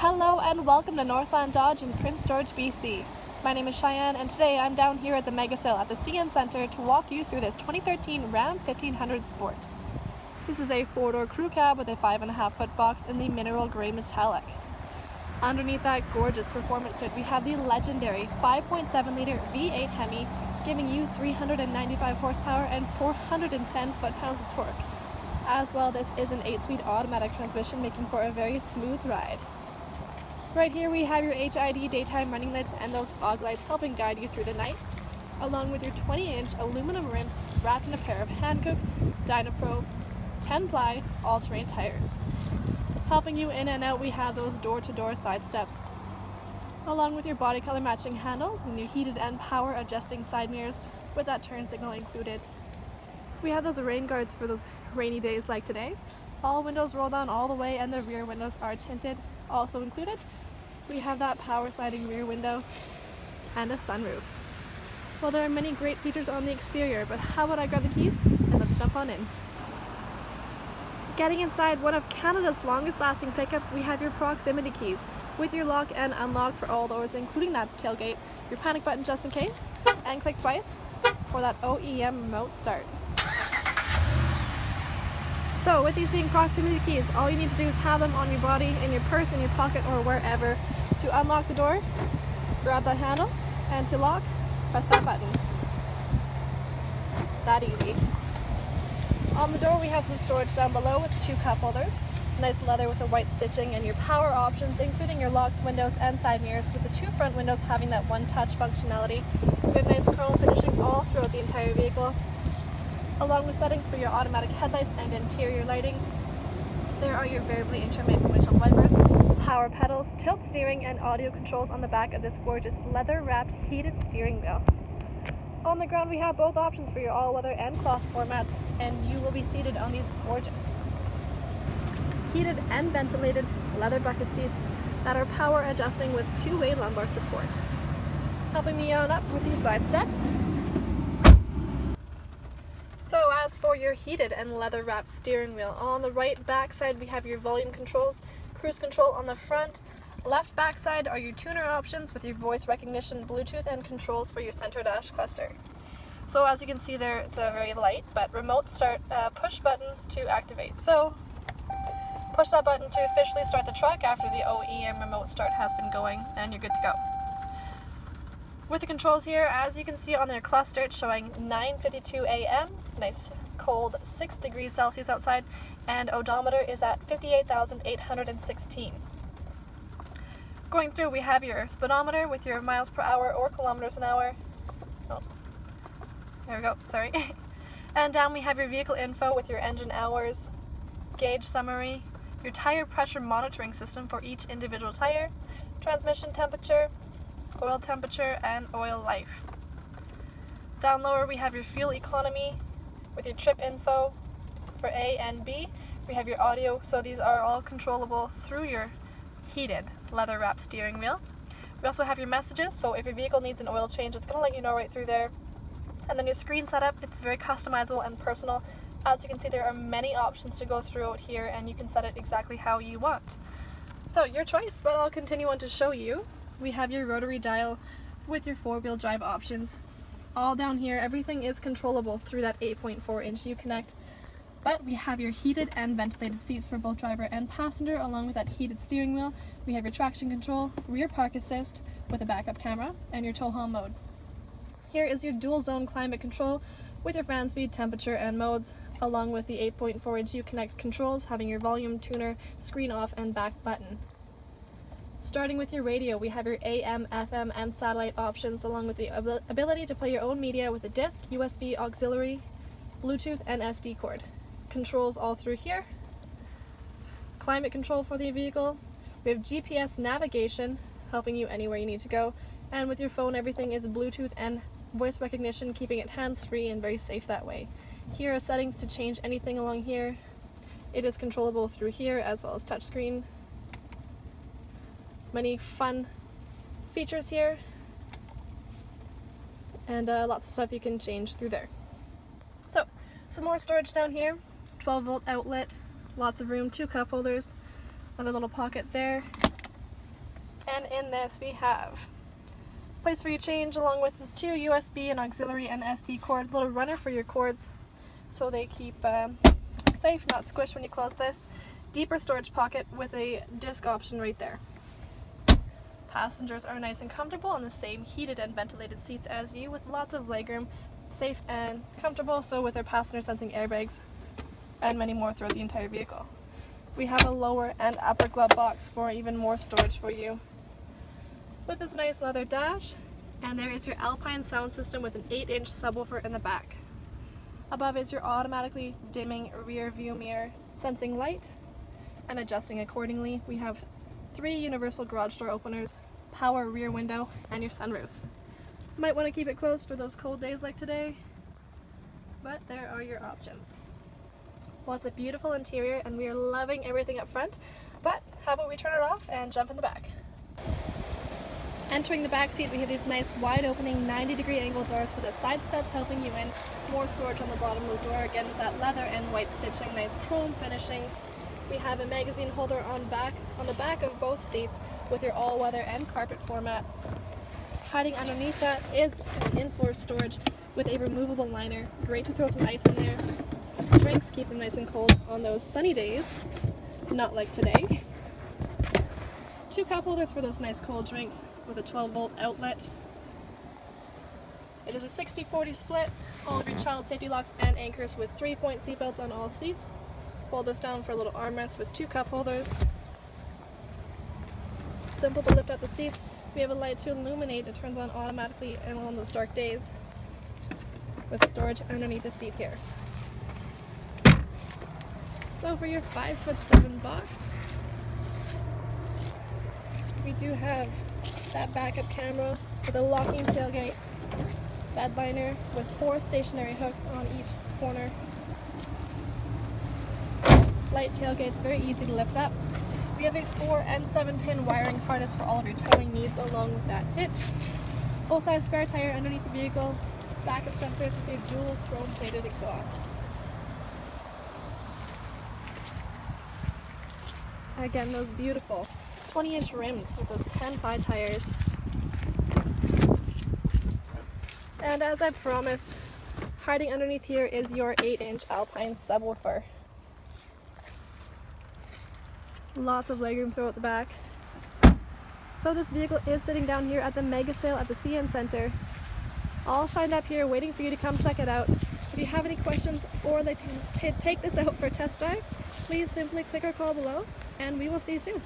Hello and welcome to Northland Dodge in Prince George, BC. My name is Cheyenne and today I'm down here at the Mega at the CN Center to walk you through this 2013 Ram 1500 Sport. This is a four-door crew cab with a five and a half foot box in the mineral gray metallic. Underneath that gorgeous performance hood we have the legendary 5.7 liter V8 Hemi giving you 395 horsepower and 410 foot-pounds of torque. As well, this is an 8-speed automatic transmission making for a very smooth ride. Right here we have your HID daytime running lights and those fog lights helping guide you through the night, along with your 20-inch aluminum rims wrapped in a pair of Hankook Dynapro 10-ply all-terrain tires. Helping you in and out we have those door-to-door -door side steps, along with your body color matching handles and your heated and power adjusting side mirrors with that turn signal included. We have those rain guards for those rainy days like today. All windows roll down all the way and the rear windows are tinted, also included. We have that power sliding rear window and a sunroof. Well, there are many great features on the exterior, but how about I grab the keys and let's jump on in. Getting inside one of Canada's longest lasting pickups, we have your proximity keys with your lock and unlock for all doors, including that tailgate, your panic button just in case, and click twice for that OEM remote start. So with these being proximity keys, all you need to do is have them on your body, in your purse, in your pocket, or wherever. To unlock the door, grab that handle, and to lock, press that button. That easy. On the door we have some storage down below with two cup holders, nice leather with the white stitching, and your power options including your locks, windows, and side mirrors with the two front windows having that one-touch functionality. We have nice chrome finishings all throughout the entire vehicle, along with settings for your automatic headlights and interior lighting. There are your variably intermittent windshield wipers, power pedals, tilt steering, and audio controls on the back of this gorgeous leather-wrapped heated steering wheel. On the ground we have both options for your all-weather and cloth formats, and you will be seated on these gorgeous heated and ventilated leather bucket seats that are power adjusting with two-way lumbar support. Helping me on up with these side steps so as for your heated and leather wrapped steering wheel, on the right back side we have your volume controls, cruise control on the front, left back side are your tuner options with your voice recognition, Bluetooth, and controls for your center dash cluster. So as you can see there, it's a very light but remote start uh, push button to activate. So push that button to officially start the truck after the OEM remote start has been going and you're good to go. With the controls here, as you can see on their cluster, it's showing 9.52 a.m., nice cold 6 degrees Celsius outside, and odometer is at 58,816. Going through, we have your speedometer with your miles per hour or kilometers an hour. Oh, there we go, sorry. and down we have your vehicle info with your engine hours, gauge summary, your tire pressure monitoring system for each individual tire, transmission temperature, oil temperature, and oil life. Down lower we have your fuel economy with your trip info for A and B. We have your audio, so these are all controllable through your heated leather wrapped steering wheel. We also have your messages, so if your vehicle needs an oil change, it's going to let you know right through there. And then your screen setup, it's very customizable and personal. As you can see, there are many options to go through out here and you can set it exactly how you want. So your choice, but I'll continue on to show you we have your rotary dial with your four-wheel drive options. All down here, everything is controllable through that 8.4 inch Uconnect. But we have your heated and ventilated seats for both driver and passenger, along with that heated steering wheel. We have your traction control, rear park assist with a backup camera, and your tow haul mode. Here is your dual zone climate control with your fan speed, temperature, and modes, along with the 8.4 inch Uconnect controls, having your volume tuner, screen off, and back button. Starting with your radio, we have your AM, FM, and satellite options along with the ab ability to play your own media with a disc, USB auxiliary, Bluetooth, and SD cord. Controls all through here. Climate control for the vehicle. We have GPS navigation, helping you anywhere you need to go. And with your phone, everything is Bluetooth and voice recognition, keeping it hands-free and very safe that way. Here are settings to change anything along here. It is controllable through here as well as touchscreen many fun features here and uh, lots of stuff you can change through there. So some more storage down here, 12 volt outlet, lots of room, two cup holders, another little pocket there, And in this we have place for your change along with two USB and auxiliary and SD cord, little runner for your cords so they keep um, safe, not squished when you close this. Deeper storage pocket with a disc option right there. Passengers are nice and comfortable on the same heated and ventilated seats as you with lots of legroom, safe and comfortable, so with our passenger sensing airbags and many more throughout the entire vehicle. We have a lower and upper glove box for even more storage for you. With this nice leather dash, and there is your Alpine sound system with an 8 inch subwoofer in the back. Above is your automatically dimming rear view mirror, sensing light and adjusting accordingly. We have three universal garage door openers, power rear window, and your sunroof. Might want to keep it closed for those cold days like today, but there are your options. Well, it's a beautiful interior and we are loving everything up front, but how about we turn it off and jump in the back. Entering the back seat, we have these nice wide opening 90 degree angle doors with the side steps helping you in. More storage on the bottom of the door, again with that leather and white stitching, nice chrome finishings. We have a magazine holder on back on the back of both seats with your all-weather and carpet formats. Hiding underneath that is an in-floor storage with a removable liner. Great to throw some ice in there. Drinks keep them nice and cold on those sunny days, not like today. Two cup holders for those nice cold drinks with a 12 volt outlet. It is a 60-40 split, all of your child safety locks and anchors with three-point seatbelts on all seats. Fold this down for a little armrest with two cup holders. Simple to lift up the seats. We have a light to illuminate. It turns on automatically and on those dark days with storage underneath the seat here. So for your five foot seven box, we do have that backup camera with a locking tailgate, bed liner with four stationary hooks on each corner. Light tailgates, very easy to lift up. We have a 4 and 7 pin wiring harness for all of your towing needs along with that hitch. Full size spare tire underneath the vehicle, backup sensors with a dual chrome plated exhaust. Again, those beautiful 20 inch rims with those 10 ply tires. And as I promised, hiding underneath here is your 8 inch Alpine subwoofer. Lots of legroom throughout the back. So this vehicle is sitting down here at the mega sale at the CN Center. All shined up here waiting for you to come check it out. If you have any questions or like to take this out for a test drive, please simply click or call below and we will see you soon.